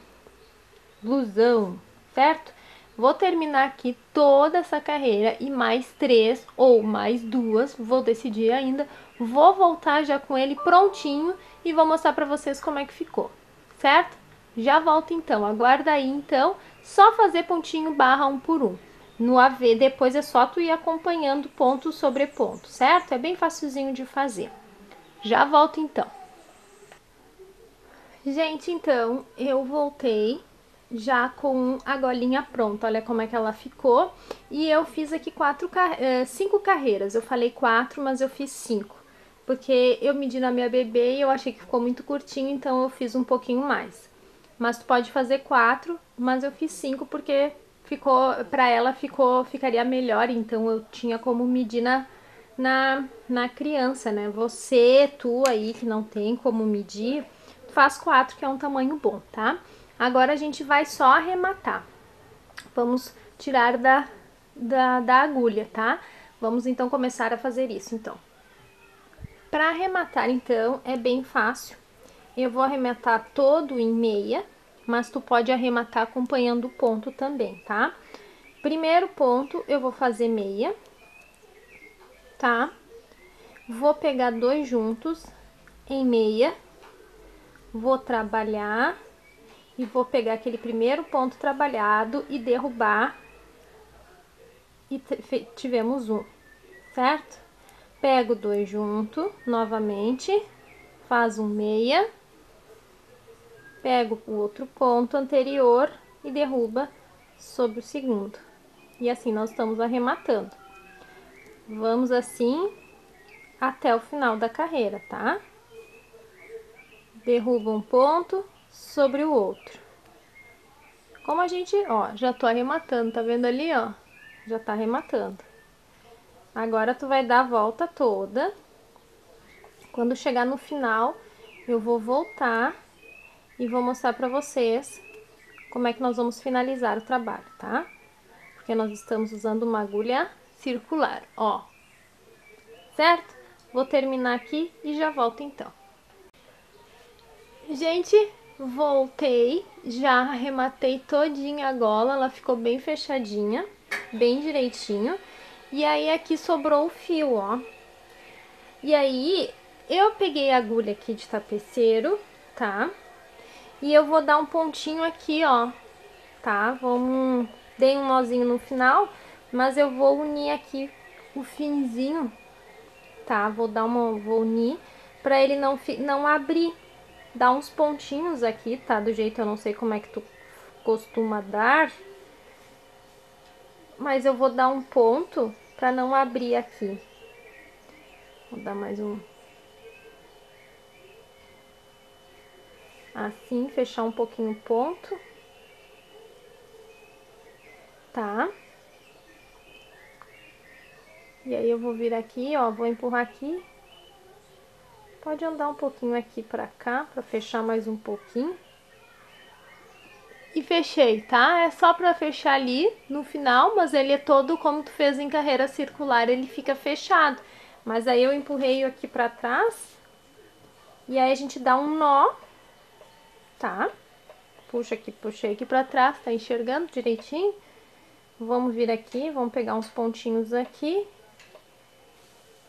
S1: blusão, certo? Vou terminar aqui toda essa carreira e mais três ou mais duas, vou decidir ainda. Vou voltar já com ele prontinho e vou mostrar pra vocês como é que ficou, certo? Já volto então, aguarda aí então, só fazer pontinho barra um por um. No AV, depois é só tu ir acompanhando ponto sobre ponto, certo? É bem facilzinho de fazer. Já volto então. Gente, então, eu voltei já com a golinha pronta, olha como é que ela ficou. E eu fiz aqui quatro, eh, cinco carreiras, eu falei quatro, mas eu fiz cinco. Porque eu medi na minha bebê e eu achei que ficou muito curtinho, então eu fiz um pouquinho mais. Mas tu pode fazer quatro, mas eu fiz cinco porque ficou, pra ela ficou, ficaria melhor, então eu tinha como medir na, na, na criança, né? Você, tu aí que não tem como medir, faz quatro, que é um tamanho bom, tá? Agora a gente vai só arrematar. Vamos tirar da, da, da agulha, tá? Vamos então começar a fazer isso, então. Para arrematar, então, é bem fácil. Eu vou arrematar todo em meia, mas tu pode arrematar acompanhando o ponto também, tá? Primeiro ponto, eu vou fazer meia, tá? Vou pegar dois juntos em meia, vou trabalhar e vou pegar aquele primeiro ponto trabalhado e derrubar e tivemos um, certo? Pego dois junto, novamente, faz um meia, pego o outro ponto anterior e derruba sobre o segundo. E assim nós estamos arrematando. Vamos assim até o final da carreira, tá? Derruba um ponto sobre o outro. Como a gente, ó, já tô arrematando, tá vendo ali, ó? Já tá arrematando. Agora tu vai dar a volta toda. Quando chegar no final, eu vou voltar e vou mostrar para vocês como é que nós vamos finalizar o trabalho, tá? Porque nós estamos usando uma agulha circular, ó. Certo? Vou terminar aqui e já volto então. Gente, voltei, já arrematei todinha a gola, ela ficou bem fechadinha, bem direitinho. E aí aqui sobrou o fio, ó. E aí eu peguei a agulha aqui de tapeceiro, tá? E eu vou dar um pontinho aqui, ó, tá? Vamos... Dei um nozinho no final, mas eu vou unir aqui o finzinho, tá? Vou dar uma... Vou unir pra ele não, não abrir. Dar uns pontinhos aqui, tá? Do jeito eu não sei como é que tu costuma dar. Mas eu vou dar um ponto pra não abrir aqui. Vou dar mais um... assim, fechar um pouquinho o ponto. Tá? E aí eu vou vir aqui, ó, vou empurrar aqui. Pode andar um pouquinho aqui pra cá, pra fechar mais um pouquinho. E fechei, tá? É só pra fechar ali no final, mas ele é todo como tu fez em carreira circular, ele fica fechado. Mas aí eu empurrei aqui pra trás. E aí a gente dá um nó, tá? Puxa aqui, puxei aqui pra trás, tá enxergando direitinho? Vamos vir aqui, vamos pegar uns pontinhos aqui.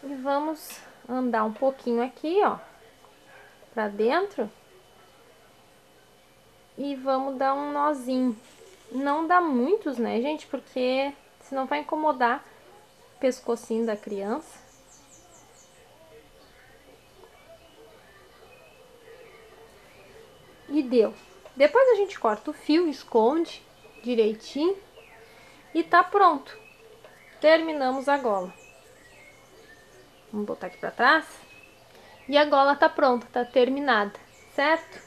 S1: E vamos andar um pouquinho aqui, ó. Pra dentro. E vamos dar um nozinho. Não dá muitos, né, gente? Porque senão vai incomodar o pescocinho da criança. E deu. Depois a gente corta o fio, esconde direitinho e tá pronto. Terminamos a gola. Vamos botar aqui pra trás. E a gola tá pronta, tá terminada, certo?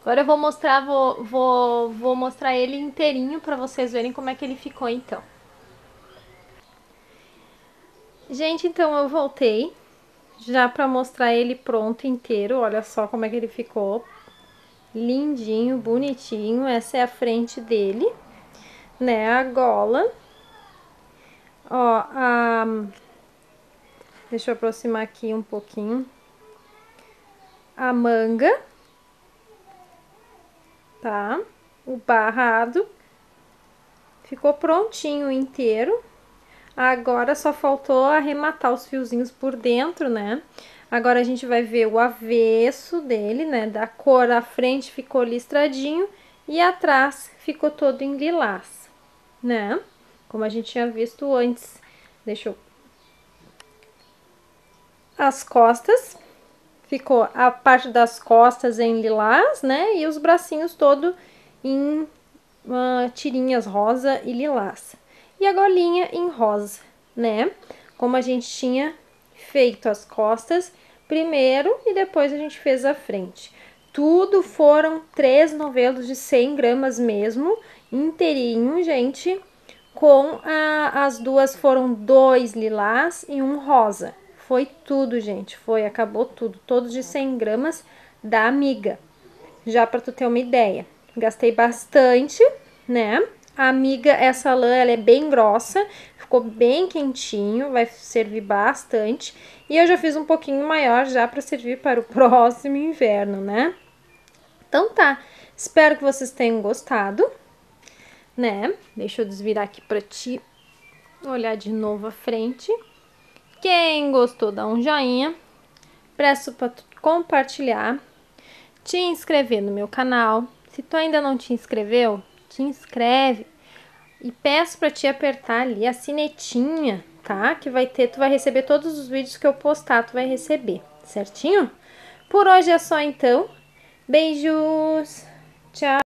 S1: Agora eu vou mostrar, vou, vou, vou mostrar ele inteirinho pra vocês verem como é que ele ficou então. Gente, então eu voltei já pra mostrar ele pronto inteiro. Olha só como é que ele ficou lindinho, bonitinho. Essa é a frente dele, né? A gola. Ó, a... Deixa eu aproximar aqui um pouquinho. A manga. Tá? O barrado. Ficou prontinho inteiro. Agora só faltou arrematar os fiozinhos por dentro, né? Agora a gente vai ver o avesso dele, né? Da cor à frente ficou listradinho e atrás ficou todo em lilás, né? Como a gente tinha visto antes. Deixa eu... As costas, ficou a parte das costas em lilás, né? E os bracinhos todo em uh, tirinhas rosa e lilás. E a golinha em rosa, né? Como a gente tinha feito as costas primeiro e depois a gente fez a frente. Tudo foram três novelos de 100 gramas mesmo, inteirinho, gente. Com a, as duas foram dois lilás e um rosa. Foi tudo, gente. Foi, acabou tudo. Todos de 100 gramas da Amiga. Já para tu ter uma ideia. Gastei bastante, né? A Amiga, essa lã, ela é bem grossa. Ficou bem quentinho, vai servir bastante. E eu já fiz um pouquinho maior já para servir para o próximo inverno, né? Então tá, espero que vocês tenham gostado, né? Deixa eu desvirar aqui para ti olhar de novo a frente. Quem gostou, dá um joinha. Peço para compartilhar, te inscrever no meu canal. Se tu ainda não te inscreveu, te inscreve e peço para te apertar ali a sinetinha, tá? Que vai ter, tu vai receber todos os vídeos que eu postar, tu vai receber, certinho? Por hoje é só então. Beijos. Tchau.